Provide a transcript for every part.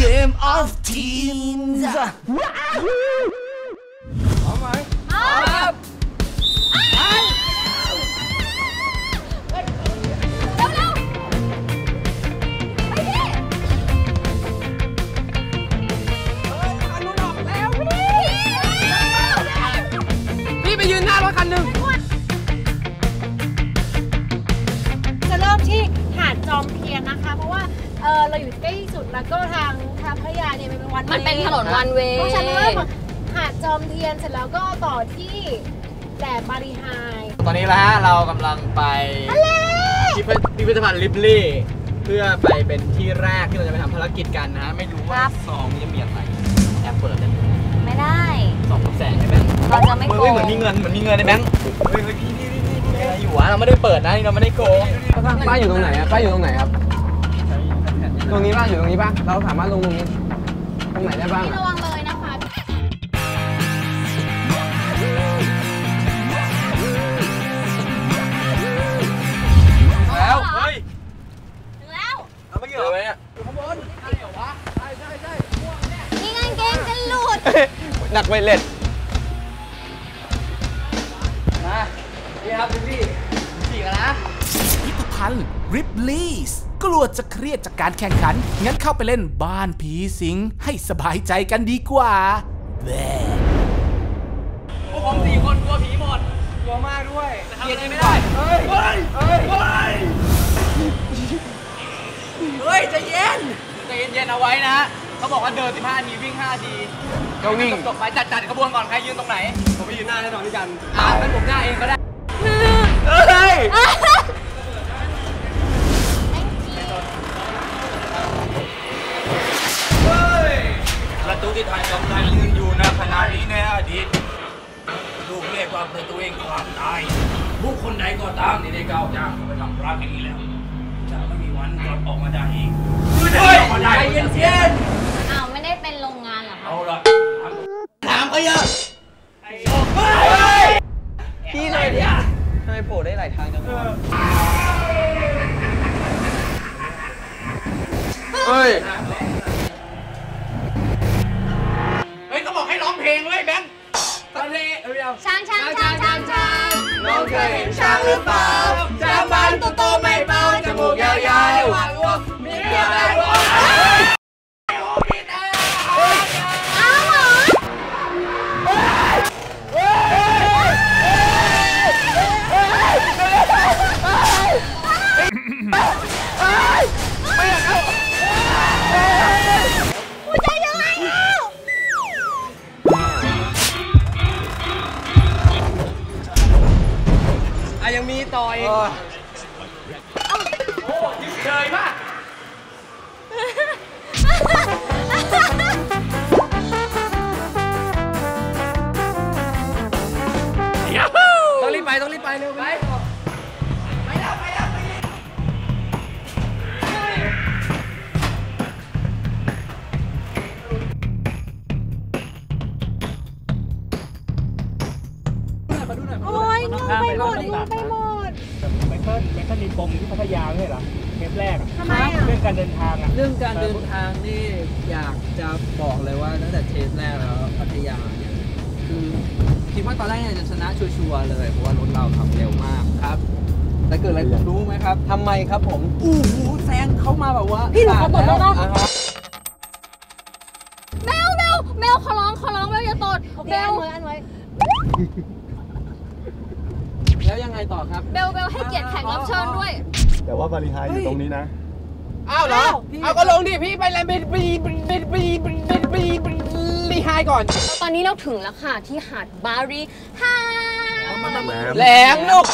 Game of Teens พี่ไปยืนหน้ารถคันหนึ่งจะเริ่มที่หาดจอมเทียนนะคะ เพราะว่า เออเราอยู่ใกล้ที่สุดแล้วก็ทางทางพัทยาเนี่ยมันเป็นวันมันเป็นถนนวันเวย์เพราะฉะนั้นเริ่มหาดจอมเทียนเสร็จแล้วก็ต่อที่แหลมบารีไฮตอนนี้แล้วฮะเรากำลังไปที่พิพิธภัณฑ์ลิบลี่เพื่อไปเป็นที่แรกที่เราจะไปทำภารกิจกันนะฮะไม่รู้ว่าซองนี้จะมีอะไรแอบเปิดได้ไหมไม่ได้สองแสนใช่ไหมเราจะไม่โกเฮ้ยงเหมือนมีเงินเหมือนมีเงินในแบงค์เฮ้ยเฮ้ยพี่พี่พี่พี่อะไรอยู่วะเราไม่ได้เปิดนะนี่เราไม่ได้โกงป้ายอยู่ตรงไหนอะป้ายอยู่ตรงไหนครับ ตรงนี้ป่ะอยู่ตรงนี้ป่ะเราสามารถลงตรงนี้ตรงไหนได้บ้างพี่อะระวังเลยนะคะแล้วเฮ้ยถึงแล้วเอาเมื่อกี้เหรอเนี่ยนี่ไงเกงจะหลุดหนักไปเล็ดมาพี่ครับพี่พี่ขี่กันนะพิพิธภัณฑ์ริบลีส กลัวจะเครียดจากการแข่งขัน งั้นเข้าไปเล่นบ้านผีสิงให้สบายใจกันดีกว่าแบพวกผมสี่คนกลัวผีหมด กลัวมากด้วยเย็นไม่ได้ เฮ้ย เฮ้ย เฮ้ย เฮ้ยใจเย็นใจเย็นๆเอาไว้นะ เขาบอกว่าเดิน 15ทีวิ่ง5ทีก็วิ่งจบๆไปจัดจัดขบวนก่อนใครยืนตรงไหน ผมไปยืนหน้าแน่นอนด้วยกันอ่างั้นผมหน้าเองก็ได้ เฮ้ย ประตูที่ท่านกำลังยืนอยู่ณขณะนี้ในอดีตถูกเรียกว่าประตูแห่งความตายบุคคลใดก็ตามที่ได้ก้าวย่างเข้าไปทำร้ายแห่งนี้แล้วจะไม่มีวันกลับออกมาได้อีกเฮ้ยใจเย็นอ้าวไม่ได้เป็นโรงงานเหรอๆคะเอาละถามเขาเยอะพี่เลยเนี่ยทำไมโผล่ได้หลายทางจังวะเฮ้ย เฮ้ยเขาบอก ให้ร้องเพลงด้วยแบงค์ทะเลเอ้ยเอาช้างช้างช้างช้างช้างน้องเคยเห็นช้างหรือเปล่าช้างมันตัวโตไม่เบาจมูกยาวๆหวานวัวมี โอ้ยงงไปหมดงงไปหมดไมเคิลไมเคิลมีปมที่พัทยาไม่ใช่เหรอเทปแรกอะทำไมอะเรื่องการเดินทางอะเรื่องการเดินทางนี่อยากจะบอกเลยว่าตั้งแต่เทปแรกแล้วพัทยาเนี่ยคือคิดว่าตอนแรกเนี่ยจะชนะชัวร์ๆเลยเพราะว่ารถเราขับเร็วมากครับแต่เกิดอะไรขึ้นรู้ไหมครับทำไมครับผมอู้หูแซงเข้ามาแบบว่าพี่หนูขอตบได้ปะอ่าฮะแมวแมวแมวขอร้องขอร้องแมวอย่าตดโอเคเบอัลนไว้อันไว้ รต่อครับ เบลเบลให้เกียรติแขกรับเชิญด้วย แต่ว่าบริหารอยู่ตรงนี้นะอ้าวเหรอ เอาก็ลงดิพี่ไปแลนด์ไปไปไปไปไปไปรีไฮก่อน ตอนนี้เราถึงแล้วค่ะที่หาดบารีไฮแหลมลูก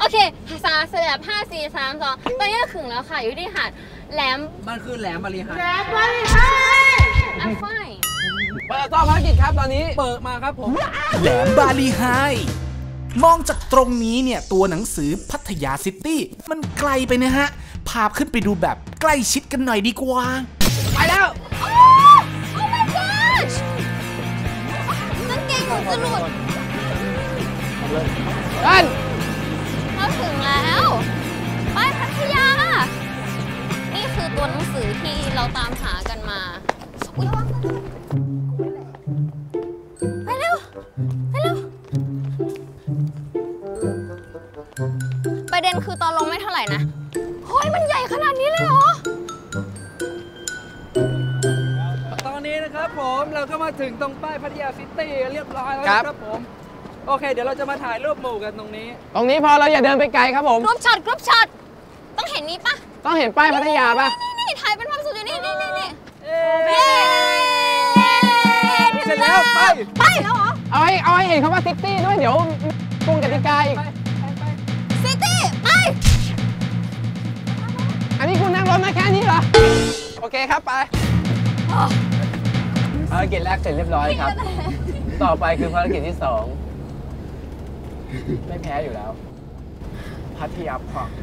โอเคสามสลับห้าสี่สามสองตอนนี้เราถึงแล้วค่ะอยู่ที่หาดแหลม มันคือแหลมบารีไฮแหลมบารีไฮอะไฟเปิดต่อภารกิจครับตอนนี้ เปิดมาครับผม แหลมบาลีฮาย มองจากตรงนี้เนี่ยตัวหนังสือพัทยา City มันไกลไปนะฮะ พาขึ้นไปดูแบบใกล้ชิดกันหน่อยดีกว่า ไปแล้วโอ้ Oh my gosh กางเกงหนูจะหลุดนั่นเราถึงแล้วไปพัทยา นี่คือตัวหนังสือที่เราตามหากันมาอุ๊ย เราก็มาถึงตรงป้ายพัทยา City เรียบร้อยแล้วครับนะครับผมโอเค เดี๋ยวเราจะมาถ่ายรูปหมู่กันตรงนี้ ตรงนี้พอเราอย่าเดินไปไกลครับผม group shot group shotต้องเห็นนี้ปะต้องเห็นป้ายพัทยาป่ะนี่นี่ถ่ายเป็นความสุขอยู่นี่นี่นี่นี่เย้เย้ถึงเสร็จแล้วไปไปแล้วเหรอเอาให้เอาให้เห็นคำว่าซิตี้ด้วยเดี๋ยวกรุงกติกาอีกซิตี้ไปอันนี้คุณนั่งรถมาแค่นี้เหรอโอเคครับไป ภารกิจแรกเสร็จเรียบร้อยครับ ต่อไปคือภารกิจที่สองไม่แพ้อยู่แล้ว พัทยาพอร์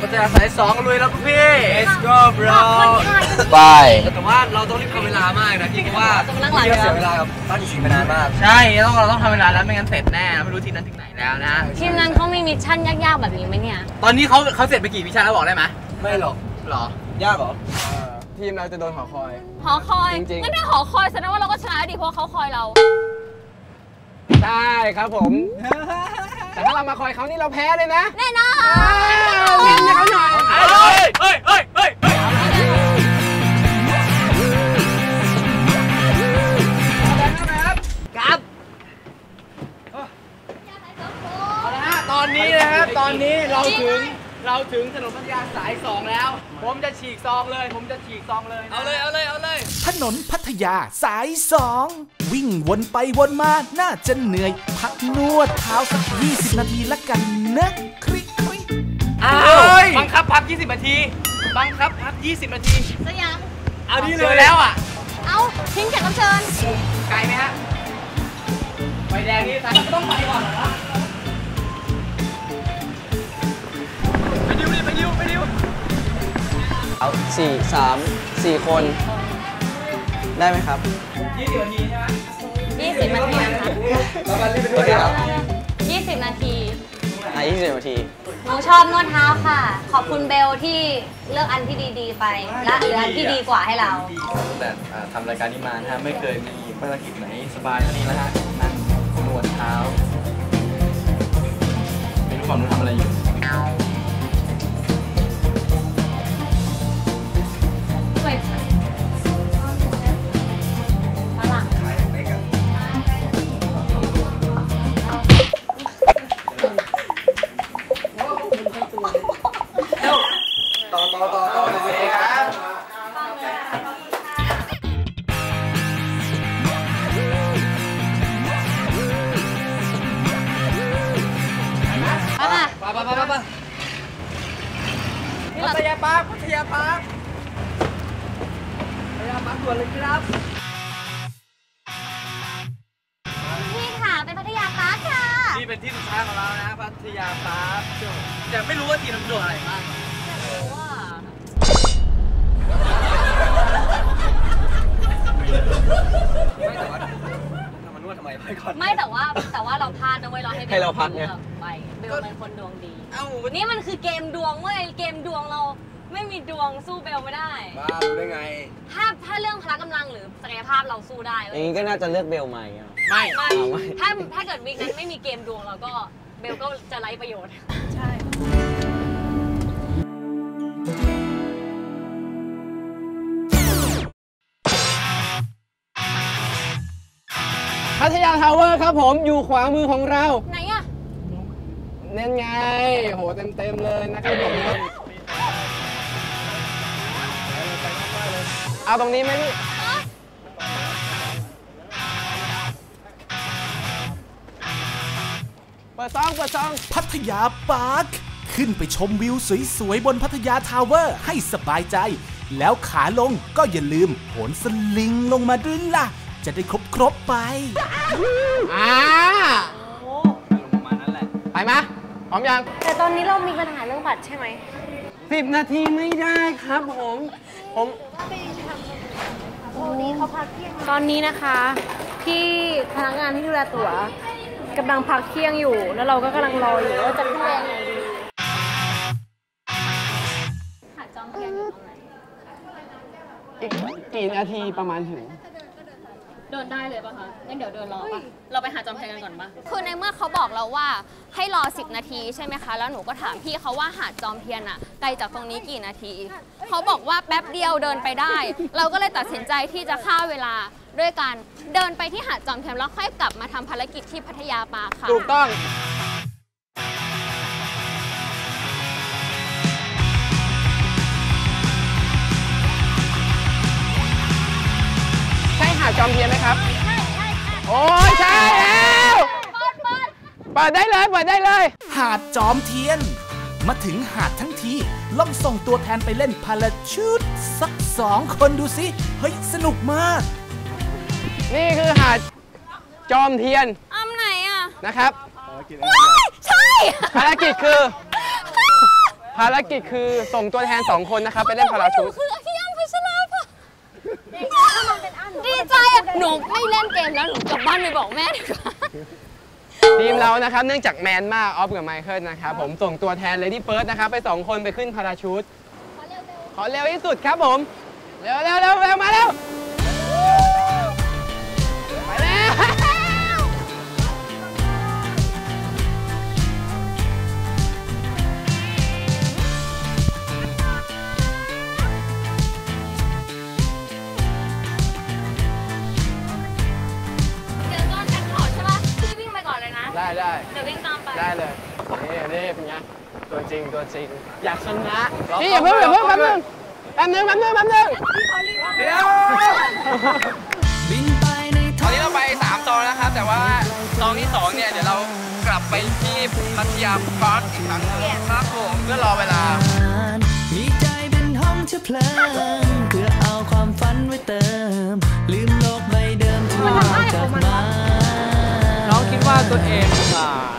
พัทยาสายสองลุยแล้วพี่ Let's go bro ไปแต่ว่าเราต้องรีบทำเวลามากนะพี่เพราะว่าต้องนั่งหลังพี่ก็เสียเวลากับบ้านที่สิงไปนานมาก ใช่ต้องเราต้องทำเวลาแล้วไม่งั้นเสร็จแน่ไม่รู้ทีนั้นถึงไหนแล้วนะ ทีมนั้นเขามีมิชชั่นยากๆแบบนี้ไหมเนี่ย ตอนนี้เขาเขาเสร็จไปกี่วิชาแล้วบอกได้ไหมไม่หรอกหรอ ยากเหรอ ทีมเราจะโดนหอคอย หอคอยจริงๆ งั้นถ้าหอคอยแสดงว่าเราก็ชนะดิเพราะเขาคอยเรา ใช่ครับผม แต่ถ้าเรามาคอยเขานี่เราแพ้เลยนะแน่นอนเล่นให้เขาหน่อยเฮ้ยเฮ้ยเฮ้ยเฮ้ยครับเอาละฮะตอนนี้นะครับตอนนี้เราถึง เราถึงถนนพัทยาสายสองแล้ว ผมจะฉีกซองเลย ผมจะฉีกซองเลยเอาเลยเอาเลยเอาเลยถนนพัทยาสายสองวิ่งวนไปวนมาน่าจะเหนื่อย พักนวดเท้าสัก 20 นาทีละกันนะคลิกคลิกอ้าวบังคับพัก 20 นาทีบังคับพัก 20 นาทีสยังเอาดีเลยแล้วอะ เอาทิ้งแขกรับเชิญไกลไหมฮะไฟแดงนี่สายต้องไปก่อนเหรอ เอาสี่สามสี่คน ได้ไหมครับ20 นาทีใช่ไหม20นาทีนะคะแล้วกันรีบไปด้วยครับ20 นาที อะยี่สิบนาที หนูชอบนวดเท้าค่ะ ขอบคุณเบลที่เลือกอันที่ดีๆไป และเหลืออันที่ดีกว่าให้เราแต่อ่าทำรายการนี้มานะฮะไม่เคยมีภารกิจไหนสบายเท่านี้แล้วฮะนั่งนวดเท้าไม่รู้ฝั่งนู้นทำอะไรอยู่ ต่อต่อต่อ เป็นที่สุดท้ายของเรานะพัทยาปาร์คแต่ไม่รู้ว่าทีมเราโดดอะไรบ้างไม่แต่ว่าทำมานวดทำไมไปก่อน ไม่แต่ว่าแต่ว่าเราพลาดนะเว้ยเราให้บลให้เราพักไงลือไปเบลเป็นคนดวงดี เอ้านี่มันคือเกมดวงเว้ยเกมดวงเราไม่มีดวงสู้เบลไม่ได้ บ้ารู้ได้ไง ถ้าถ้าเรื่องพ ละกำลังหรือศักยภาพเราสู้ได้อเว้ย่ายงนี้ก็น่าจะเลือกเบลใหม่อะไม่ ไม่เอาไม่ถ้าถ้าเกิดวีคนั้นไม่มีเกมดวงเราก็เบลก็จะไร้ประโยชน์ ใช่ พัทยาทาวเวอร์ครับผมอยู่ขวามือของเรา ไหนอะเน้นไง โหเต็มเต็มๆเลยนะครับผม เอาตรงนี้ไหมพี่เปิดซองเปิดซองพัทยาปาร์ค ขึ้นไปชมวิวสวยๆ บนพัทยาทาวเวอร์ให้สบายใจ แล้วขาลงก็อย่าลืมโหนสลิงลงมาด้วยล่ะ จะได้ครบๆไป อ่าประมาณนั้นแหละ ไปไหมพร้อมยัง แต่ตอนนี้เรามีปัญหาเรื่องบัตรใช่ไหม สิบนาทีไม่ได้ครับผม ผม ตอนนี้นะคะที่พนักงานที่ดูแลตั๋วกำลังพักเที่ยงอยู่ แล้วเราก็กำลังรออยู่ว่าจะขึ้นแรงไหนดีหาจอมเพียงอยู่ตรงไหนกี่นาทีประมาณถึง เดินได้เลยป่ะคะงั้นเดี๋ยวเดินรอป่ะ เราไปหาจอมแพงกันก่อนป่ะ คือในเมื่อเขาบอกเราว่าให้รอ 10 นาทีใช่ไหมคะ แล้วหนูก็ถามพี่เขาว่าหาดจอมเทียนอะไกลจากตรงนี้กี่นาที เขาบอกว่าแป๊บเดียวเดินไปได้ เราก็เลยตัดสินใจที่จะฆ่าเวลาด้วยการเดินไปที่หาดจอมเทียนแล้วค่อยกลับมาทำภารกิจที่พัทยาปาร์คค่ะ ถูกต้อง จอมเทียนไหมครับ โอ้ยใช่แล้วเปิดได้เลยเปิดได้เลย หาดจอมเทียน มาถึงหาดทั้งทีลองส่งตัวแทนไปเล่น parachute สักสองคนดูสิ เฮ้ย สนุกมาก นี่คือหาดจอมเทียนอ้ำไหนอะนะครับใช่ภารกิจคือ ภารกิจคือส่งตัวแทนสองคนนะครับ ไปเล่น parachute คือพี่อ้ำพัชราภาดีใจอะ หนูไม่เล่นเกมแล้วหนูกลับบ้านไปบอกแม่ดีกว่าทีมเรานะครับเนื่องจากแมนมากออฟกับไมเคิลนะครับผมส่งตัวแทน lady first นะครับไป 2 คนไปขึ้น parachuteขอเร็วที่สุดครับผม เร็วเร็วเร็วเร็วมาเร็ว ไปได้เลย นี่นี่เป็นไง ตัวจริงตัวจริง อยากชนะพี่อย่าเพิ่งอย่าเพิ่งแป๊บนึงแป๊บนึงแป๊บนึงแป๊บนึงเดี๋ยวตอนนี้เราไป3ซองนะครับ แต่ว่าซองที่2เนี่ยเดี๋ยวเรากลับไปที่พัทยาพาร์คอีกครั้งหนึงครับผมเพื่อรอเวลามีใจเป็นห้องเชื้อเพลิงเพื่อเอาความฝันไว้เติม ลืมโลกใบเดิมที่กลับมาน้องคิดว่าตัวเองอ่าอันนี้คน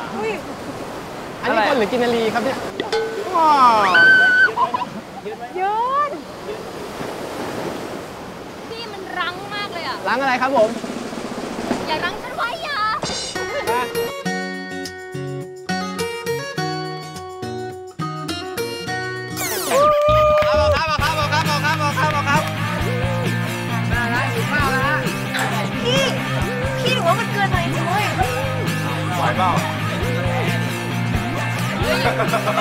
หรือกินนารีครับเนี่ยว้าวยืนพี่มันรั้งมากเลยอะ ล้างอะไรครับผม อย่ารั้งฉันไว้อย่า